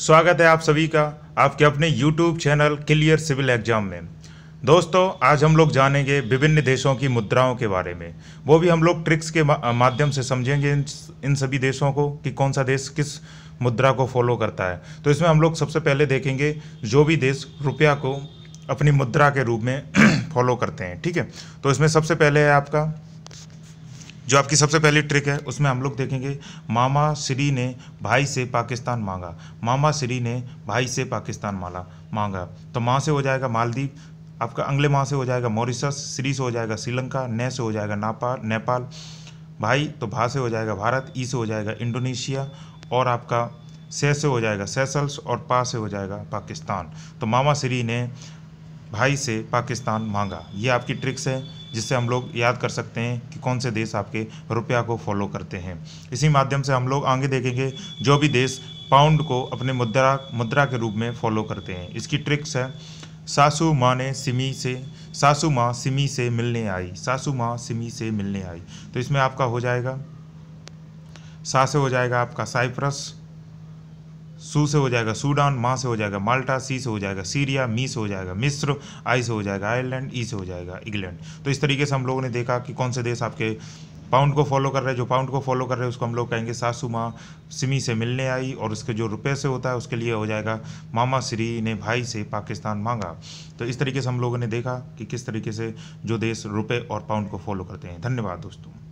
स्वागत है आप सभी का आपके अपने YouTube channel clear civil exam में। दोस्तों आज हम लोग जानेंगे विभिन्न देशों की मुद्राओं के बारे में। वो भी हम लोग ट्रिक्स के माध्यम से समझेंगे इन, इन सभी देशों को कि कौन सा देश किस मुद्रा को फॉलो करता है। तो इसमें हम लोग सबसे पहले देखेंगे जो भी देश रुपया को अपनी मुद्रा के रूप में फॉलो करते हैं ठीक है? तो इसमें सबसे पहले है आपका जो आपकी सबसे पहली ट्रिक है, उसमें हम लोग देखेंगे, मामा श्री ने भाई से पाकिस्तान मांगा। मामा श्री ने भाई से पाकिस्तान माला, मांगा। तो माँ से हो जाएगा मालदीव आपका अगले माह से हो जाएगा मॉरिशस, श्री से हो जाएगा श्रीलंका, ने से हो जाएगा नेपाल नेपाल, भाई तो भा से हो जाएगा भारत, ई से हो जाएगा इंडोनेशिया, और आपका से से हो जाएगा सेसल्स, और पा से हो जाएगा पाकिस्तान। तो मामा श्री ने भाई से पाकिस्तान मांगा। ये आपकी ट्रिक्स है। जिससे हम लोग याद कर सकते हैं कि कौन से देश आपके रुपया को फॉलो करते हैं। इसी माध्यम से हम लोग आगे देखेंगे जो भी देश पाउंड को अपने मुद्रा मुद्रा के रूप में फॉलो करते हैं। इसकी ट्रिक्स है, सासू माँ ने सिमी से, सासू माँ सिमी से मिलने आई, सासू माँ सिमी से मिलने आई। तो इसमें आपका हो जाएगा सा से हो जाएगा आपका साइप्रस सू से हो जाएगा सूडान, माँ से हो जाएगा माल्टा, सी से हो जाएगा सीरिया, मी से हो जाएगा मिस्र, आई से हो जाएगा आयरलैंड, ई से हो जाएगा इंग्लैंड। तो इस तरीके से हम लोगों ने देखा कि कौन से देश आपके पाउंड को फॉलो कर रहे हैं। जो पाउंड को फॉलो कर रहे हैं, उसको हम लोग कहेंगे सासू माँ, सिमी से मिलने आई और उसके जो रुपये से होता है, उसके लिए हो जाएगा मामा श्री ने भाई से पाकिस्तान मांगा। तो इस तरीके से हम लोगों ने देखा कि किस तरीके से जो देश रुपये और पाउंड को फॉलो करते हैं। धन्यवाद दोस्तों।